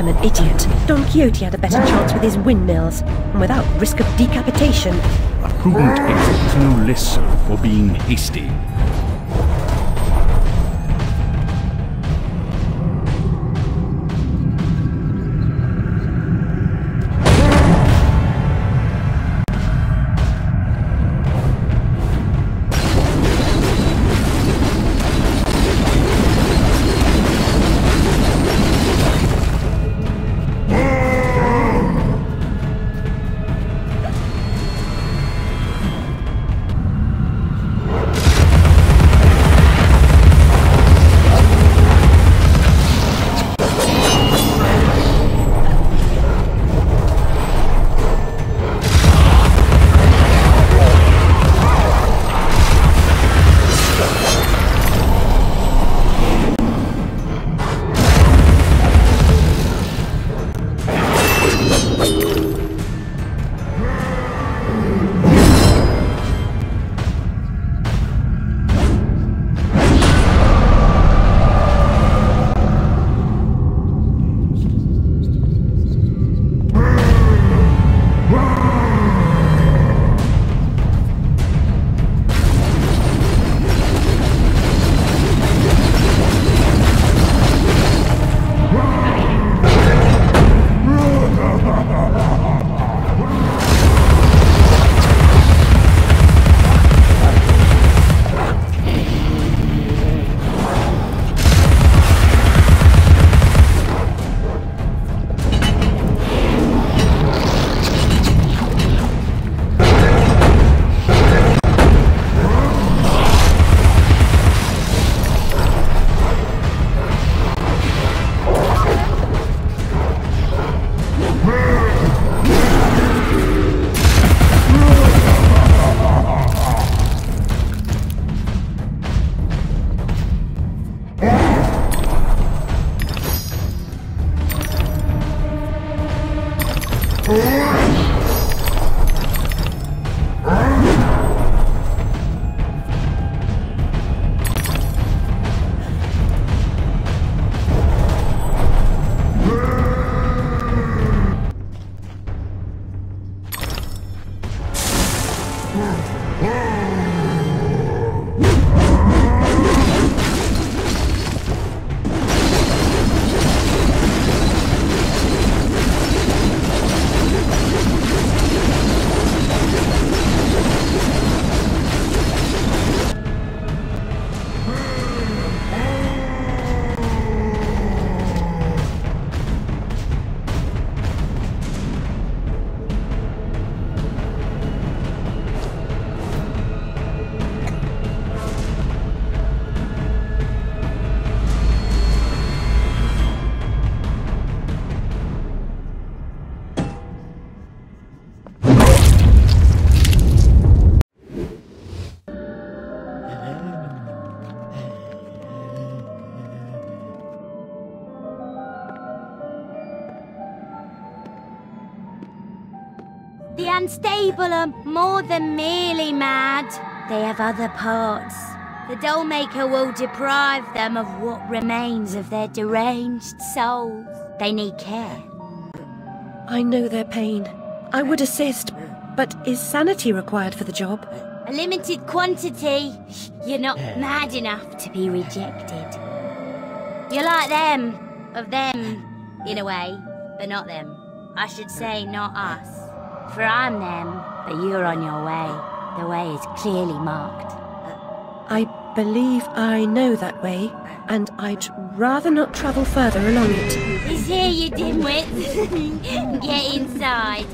I'm an idiot. Don Quixote had a better chance with his windmills, and without risk of decapitation. A prudent exit is no less so for being hasty. The unstable are more than merely mad. They have other parts. The Dollmaker will deprive them of what remains of their deranged souls. They need care. I know their pain. I would assist, but is sanity required for the job? A limited quantity. You're not mad enough to be rejected. You're like them. Of them, in a way, but not them. I should say, not us. For I'm them, but you're on your way. The way is clearly marked. Uh, I believe I know that way, and I'd rather not travel further along it. He's here, you dimwit. Get inside.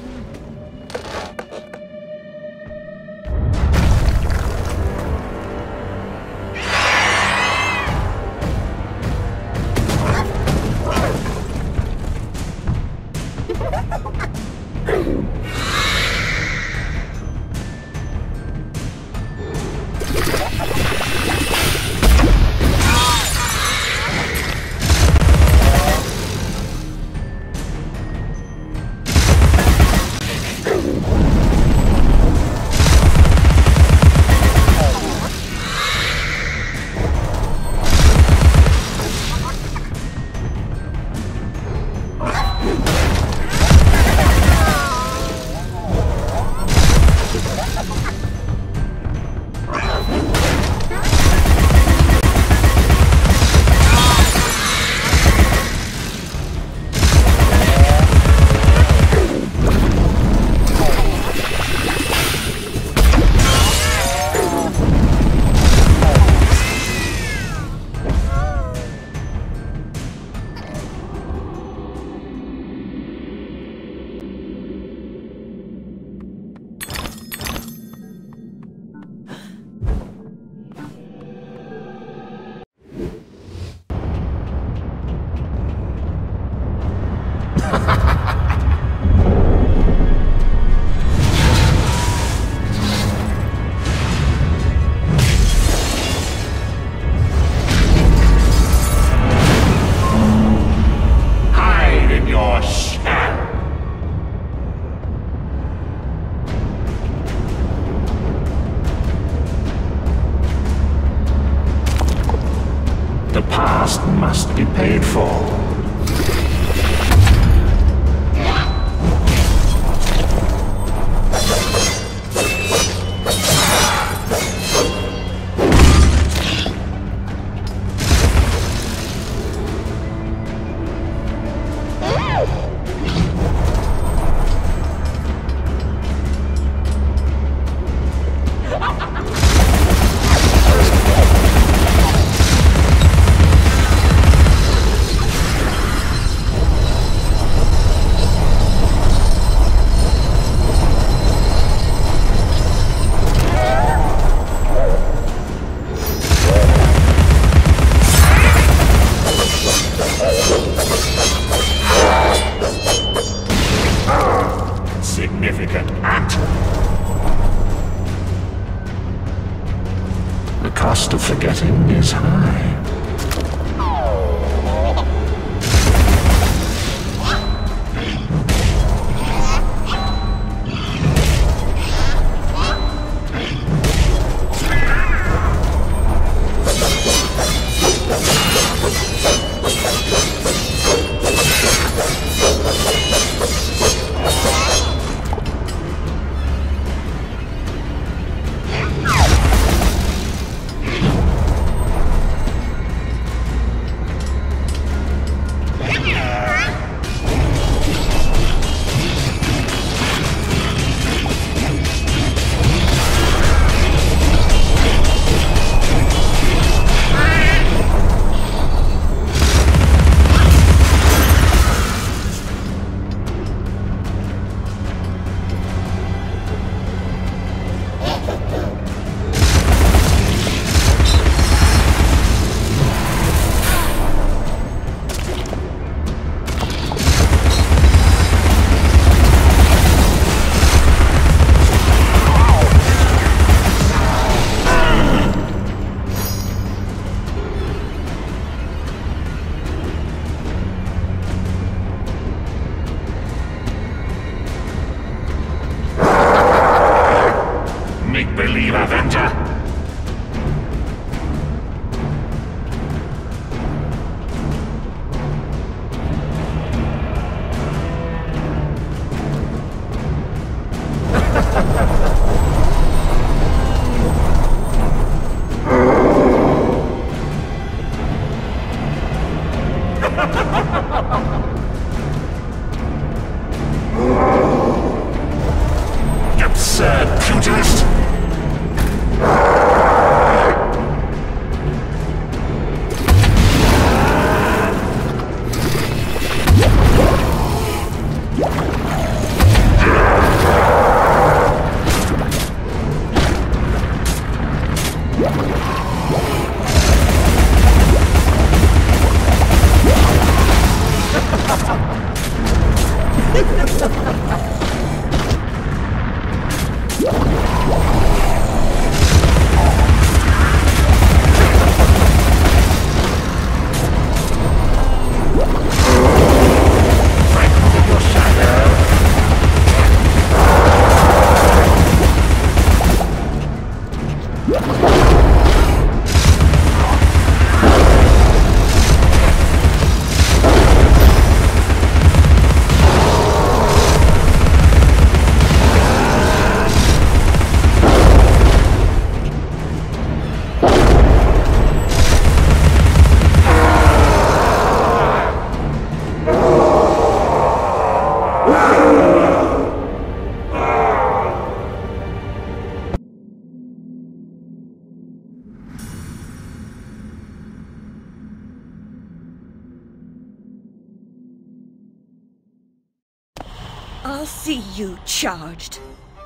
Charged.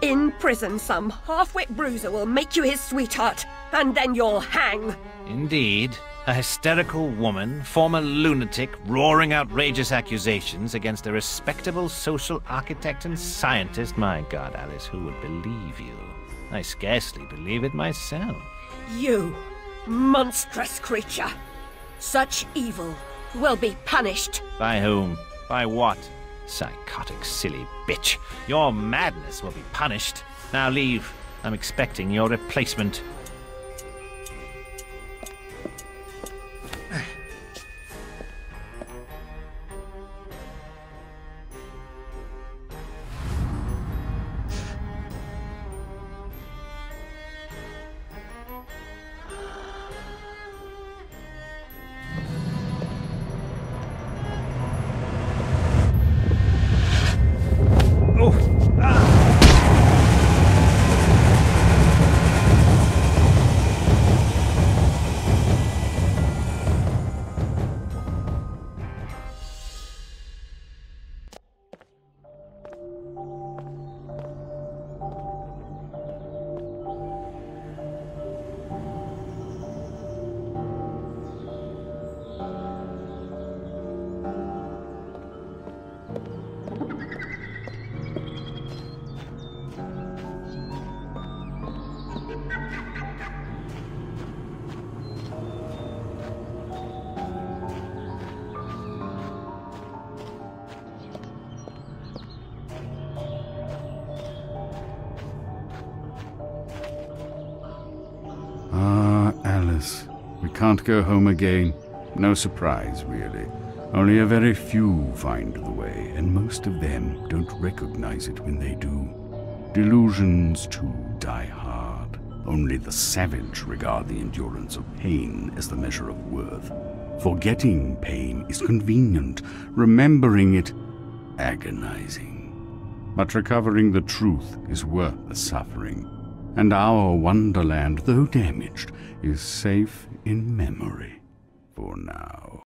In prison, some half-wit bruiser will make you his sweetheart, and then you'll hang. Indeed. A hysterical woman, former lunatic, roaring outrageous accusations against a respectable social architect and scientist. My God, Alice, who would believe you? I scarcely believe it myself. You, monstrous creature. Such evil will be punished. By whom? By what? Psychotic, silly bitch. Your madness will be punished. Now leave. I'm expecting your replacement. We can't go home again. No surprise, really. Only a very few find the way, and most of them don't recognize it when they do. Delusions, too, die hard. Only the savage regard the endurance of pain as the measure of worth. Forgetting pain is convenient, remembering it agonizing. But recovering the truth is worth the suffering. And our wonderland, though damaged, is safe in memory for now.